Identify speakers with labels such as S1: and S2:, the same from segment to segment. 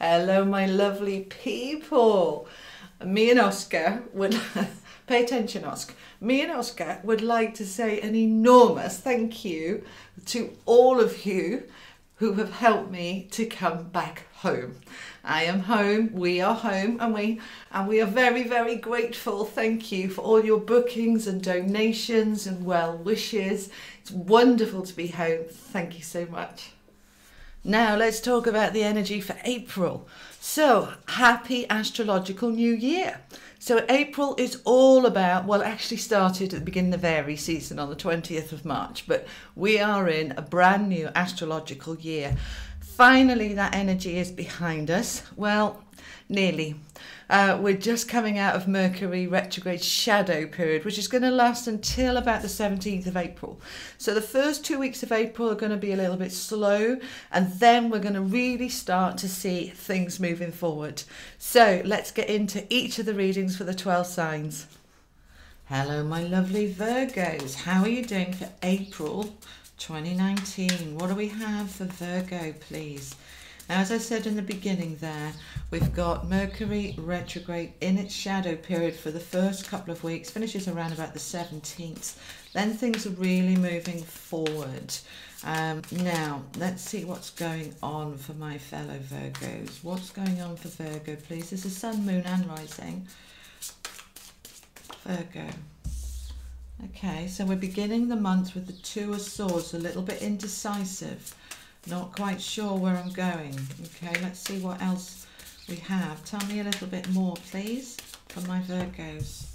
S1: Hello, my lovely people. Me and Oscar would pay attention, Oscar. Me and Oscar would like to say an enormous thank you to all of you who have helped me to come back home. I am home, we are home, and we and we are very, very grateful. Thank you for all your bookings and donations and well wishes. It's wonderful to be home. Thank you so much. Now let's talk about the energy for April. So, happy astrological new year. So, April is all about, well, actually started at the beginning of Aries season on the 20th of March, but we are in a brand new astrological year. Finally, that energy is behind us. Well, nearly. Uh, we're just coming out of Mercury retrograde shadow period, which is going to last until about the 17th of April. So the first two weeks of April are going to be a little bit slow, and then we're going to really start to see things moving forward. So let's get into each of the readings for the 12 signs. Hello, my lovely Virgos. How are you doing for April 2019? What do we have for Virgo, please? Now, as I said in the beginning there, we've got Mercury retrograde in its shadow period for the first couple of weeks, finishes around about the 17th. Then things are really moving forward. Um, now, let's see what's going on for my fellow Virgos. What's going on for Virgo, please? This is Sun, Moon and Rising. Virgo. Okay, so we're beginning the month with the Two of Swords, a little bit indecisive. Not quite sure where I'm going. Okay, let's see what else we have. Tell me a little bit more, please, for my Virgos.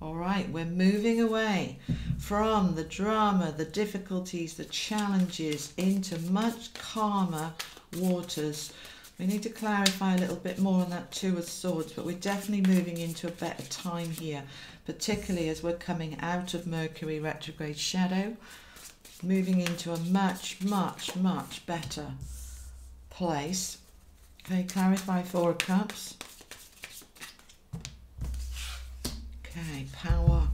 S1: All right, we're moving away from the drama, the difficulties, the challenges into much calmer waters. We need to clarify a little bit more on that Two of Swords, but we're definitely moving into a better time here, particularly as we're coming out of Mercury retrograde shadow moving into a much, much, much better place. Okay, clarify Four of Cups. Okay, power.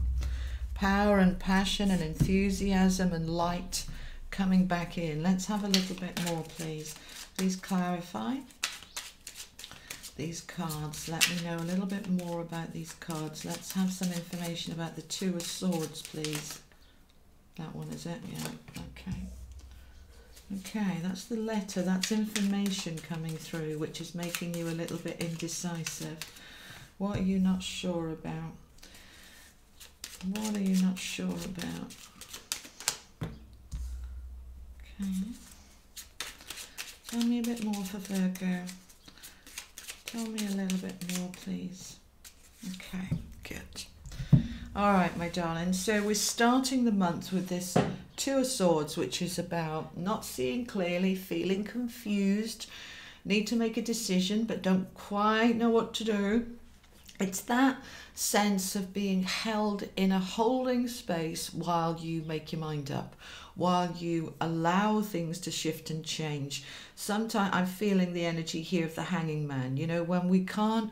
S1: Power and passion and enthusiasm and light coming back in. Let's have a little bit more, please. Please clarify these cards. Let me know a little bit more about these cards. Let's have some information about the Two of Swords, please. That one is it? Yeah, okay. Okay, that's the letter, that's information coming through which is making you a little bit indecisive. What are you not sure about? What are you not sure about? Okay. Tell me a bit more for Virgo. Tell me a little bit more, please. Okay, good. All right, my darling. So we're starting the month with this Two of Swords, which is about not seeing clearly, feeling confused, need to make a decision, but don't quite know what to do. It's that sense of being held in a holding space while you make your mind up, while you allow things to shift and change. Sometimes I'm feeling the energy here of the hanging man, you know, when we can't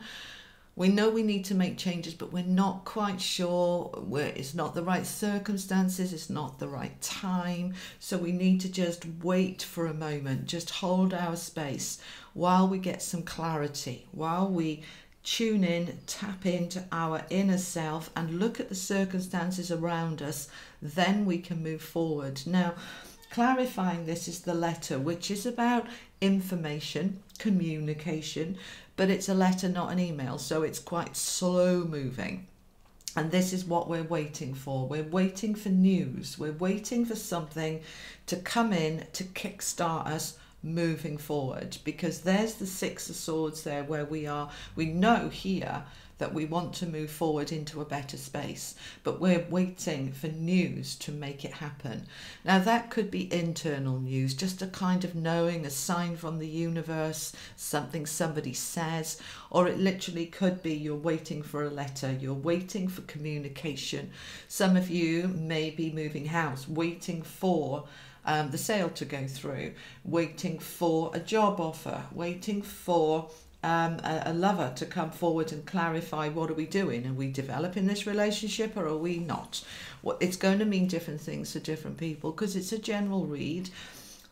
S1: we know we need to make changes, but we're not quite sure where it's not the right circumstances, it's not the right time. So we need to just wait for a moment, just hold our space while we get some clarity, while we tune in, tap into our inner self, and look at the circumstances around us. Then we can move forward. Now, clarifying this is the letter, which is about information, communication, but it's a letter, not an email, so it's quite slow moving. And this is what we're waiting for. We're waiting for news. We're waiting for something to come in to kickstart us moving forward because there's the Six of Swords there where we are. We know here that we want to move forward into a better space, but we're waiting for news to make it happen. Now, that could be internal news, just a kind of knowing, a sign from the universe, something somebody says, or it literally could be you're waiting for a letter, you're waiting for communication. Some of you may be moving house, waiting for. Um, the sale to go through, waiting for a job offer, waiting for um, a, a, lover to come forward and clarify what are we doing? Are we developing this relationship or are we not? Well, it's going to mean different things to different people because it's a general read,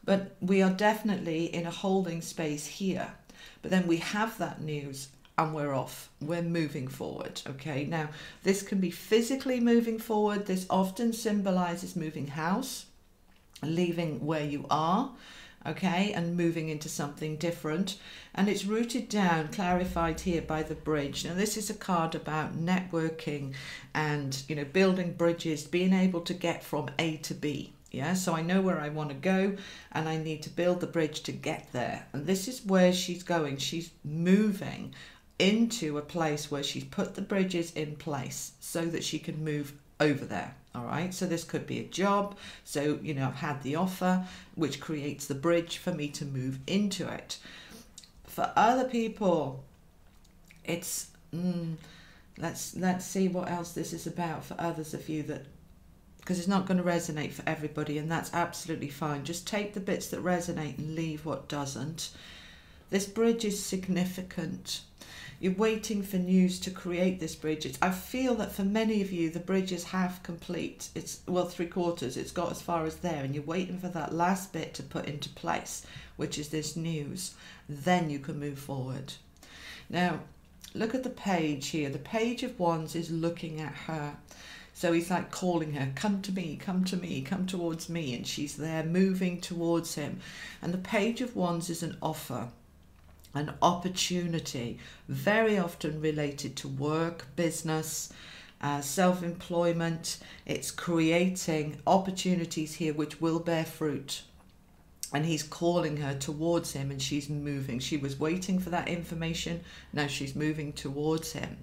S1: but we are definitely in a holding space here. but then we have that news and we're off. We're moving forward. Okay, now this can be physically moving forward. This often symbolizes moving house, leaving where you are, okay, and moving into something different. And it's rooted down, clarified here by the bridge. Now, this is a card about networking and, you know, building bridges, being able to get from A to B. Yeah, so I know where I want to go and I need to build the bridge to get there. And this is where she's going. She's moving into a place where she's put the bridges in place so that she can move over there. All right, so this could be a job. So, you know, I've had the offer, which creates the bridge for me to move into it. For other people, it's mm, let's let's see what else this is about for others of you that because it's not going to resonate for everybody, and that's absolutely fine. Just take the bits that resonate and leave what doesn't. This bridge is significant you're waiting for news to create this bridge. It's, I feel that for many of you, the bridge is half complete. It's, well, three quarters. It's got as far as there, and you're waiting for that last bit to put into place, which is this news. Then you can move forward. Now, look at the page here. The page of wands is looking at her. So he's like calling her, come to me, come to me, come towards me. And she's there moving towards him. And the page of wands is an offer an opportunity, very often related to work, business, uh, self employment. It's creating opportunities here which will bear fruit. And he's calling her towards him, and she's moving. She was waiting for that information, now she's moving towards him.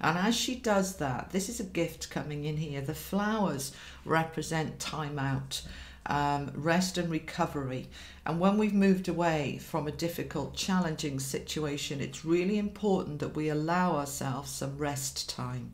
S1: And as she does that, this is a gift coming in here. The flowers represent time out um, rest and recovery. And when we've moved away from a difficult, challenging situation, it's really important that we allow ourselves some rest time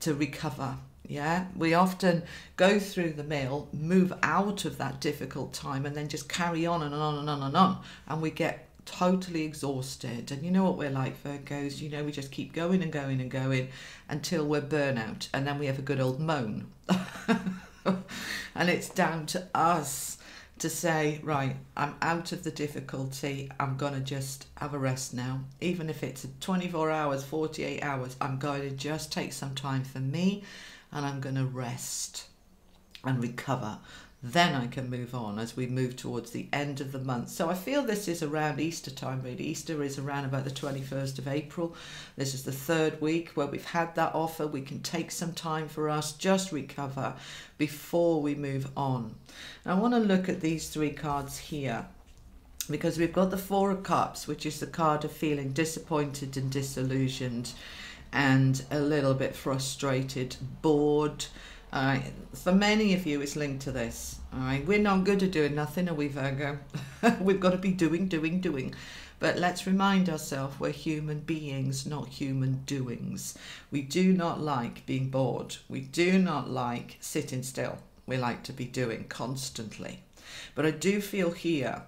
S1: to recover. Yeah, we often go through the mill, move out of that difficult time, and then just carry on and on and on and on. And we get totally exhausted. And you know what we're like, Virgos, you know, we just keep going and going and going until we're burnout. And then we have a good old moan. and it's down to us to say, right, I'm out of the difficulty. I'm going to just have a rest now. Even if it's 24 hours, 48 hours, I'm going to just take some time for me and I'm going to rest and recover then I can move on as we move towards the end of the month. So I feel this is around Easter time, really. Easter is around about the 21st of April. This is the third week where we've had that offer. We can take some time for us, just recover before we move on. I want to look at these three cards here because we've got the Four of Cups, which is the card of feeling disappointed and disillusioned and a little bit frustrated, bored all right, for many of you, it's linked to this. All right, we're not good at doing nothing, are we, Virgo? We've got to be doing, doing, doing. But let's remind ourselves we're human beings, not human doings. We do not like being bored. We do not like sitting still. We like to be doing constantly. But I do feel here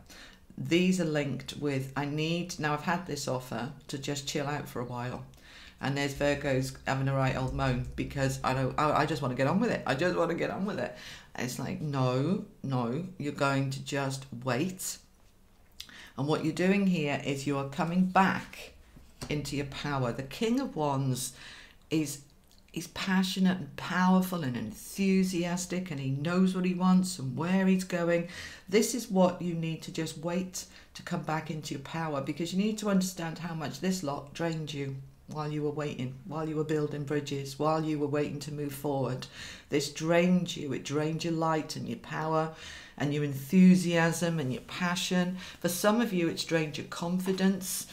S1: these are linked with I need now I've had this offer to just chill out for a while and there's Virgo's having a right old moan because I don't I, I just want to get on with it. I just want to get on with it. It's like, no, no, you're going to just wait. And what you're doing here is you are coming back into your power. The King of Wands is is passionate and powerful and enthusiastic and he knows what he wants and where he's going. This is what you need to just wait to come back into your power because you need to understand how much this lot drained you while you were waiting, while you were building bridges, while you were waiting to move forward. This drained you, it drained your light and your power and your enthusiasm and your passion. For some of you, it's drained your confidence,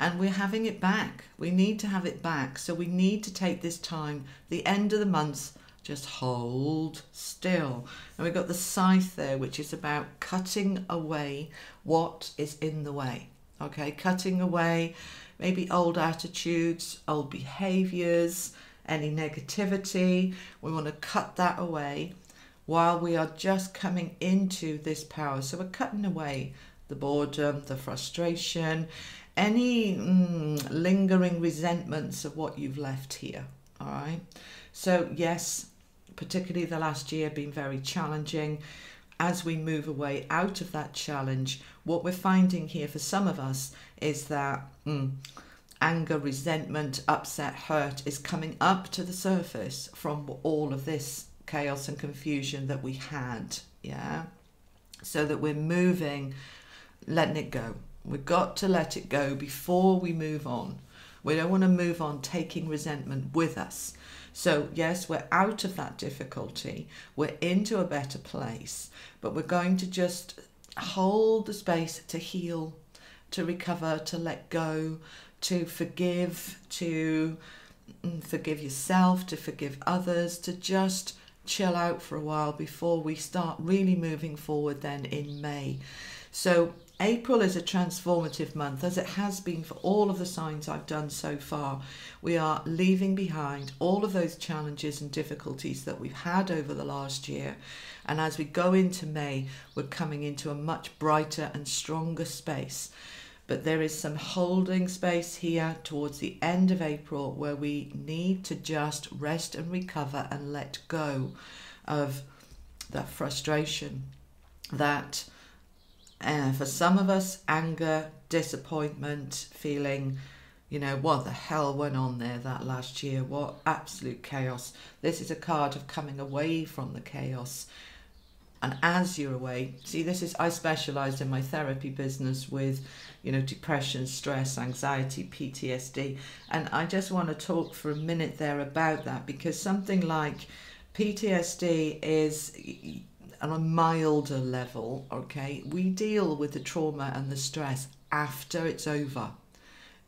S1: and we're having it back. We need to have it back. So we need to take this time, the end of the month, just hold still. And we've got the scythe there, which is about cutting away what is in the way. Okay, cutting away maybe old attitudes, old behaviors, any negativity. We want to cut that away while we are just coming into this power. So we're cutting away the boredom, the frustration, any mm, lingering resentments of what you've left here. All right. So, yes, particularly the last year been very challenging. As we move away out of that challenge, what we're finding here for some of us is that mm, anger, resentment, upset, hurt is coming up to the surface from all of this chaos and confusion that we had. Yeah. So that we're moving, letting it go. We've got to let it go before we move on. We don't want to move on taking resentment with us. So, yes, we're out of that difficulty, we're into a better place, but we're going to just hold the space to heal, to recover, to let go, to forgive, to mm, forgive yourself, to forgive others, to just chill out for a while before we start really moving forward then in May. So April is a transformative month, as it has been for all of the signs I've done so far. We are leaving behind all of those challenges and difficulties that we've had over the last year. And as we go into May, we're coming into a much brighter and stronger space. But there is some holding space here towards the end of April where we need to just rest and recover and let go of that frustration, that uh, for some of us, anger, disappointment, feeling, you know, what the hell went on there that last year? What absolute chaos. This is a card of coming away from the chaos. And as you're away, see, this is, I specialize in my therapy business with, you know, depression, stress, anxiety, PTSD. And I just want to talk for a minute there about that because something like PTSD is on a milder level, okay, we deal with the trauma and the stress after it's over.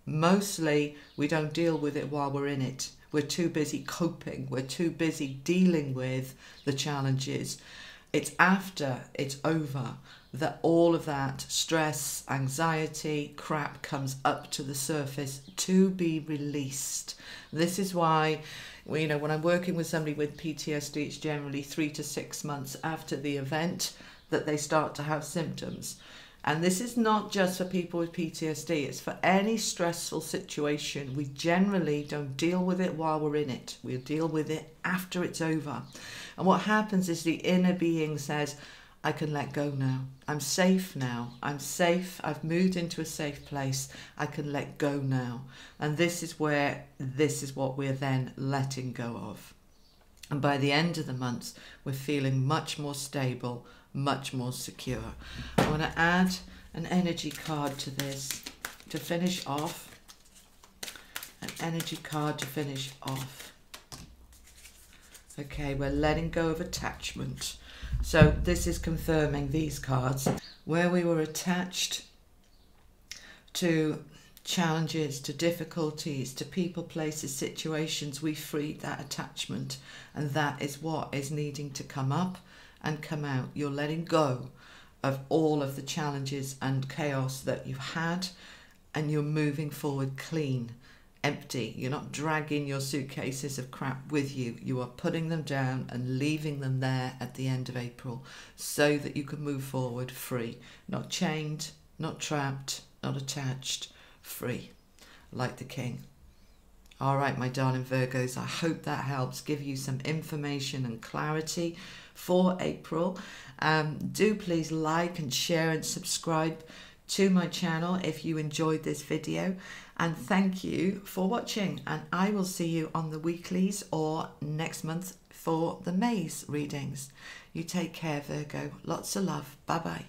S1: Mostly, we don't deal with it while we're in it. We're too busy coping, we're too busy dealing with the challenges. It's after it's over that all of that stress, anxiety, crap comes up to the surface to be released. This is why you know, when I'm working with somebody with PTSD, it's generally three to six months after the event that they start to have symptoms. And this is not just for people with PTSD, it's for any stressful situation. We generally don't deal with it while we're in it, we deal with it after it's over. And what happens is the inner being says, I can let go now. I'm safe now. I'm safe. I've moved into a safe place. I can let go now. And this is where this is what we're then letting go of. And by the end of the month, we're feeling much more stable, much more secure. I want to add an energy card to this to finish off. An energy card to finish off. Okay, we're letting go of attachment. So this is confirming these cards where we were attached to challenges, to difficulties, to people, places, situations, we freed that attachment. And that is what is needing to come up and come out. You're letting go of all of the challenges and chaos that you've had, and you're moving forward clean empty. You're not dragging your suitcases of crap with you. You are putting them down and leaving them there at the end of April so that you can move forward free. Not chained, not trapped, not attached, free, like the king. All right, my darling Virgos, I hope that helps give you some information and clarity for April. Um, do please like and share and subscribe to my channel if you enjoyed this video and thank you for watching and I will see you on the weeklies or next month for the May's readings. You take care Virgo. Lots of love. Bye bye.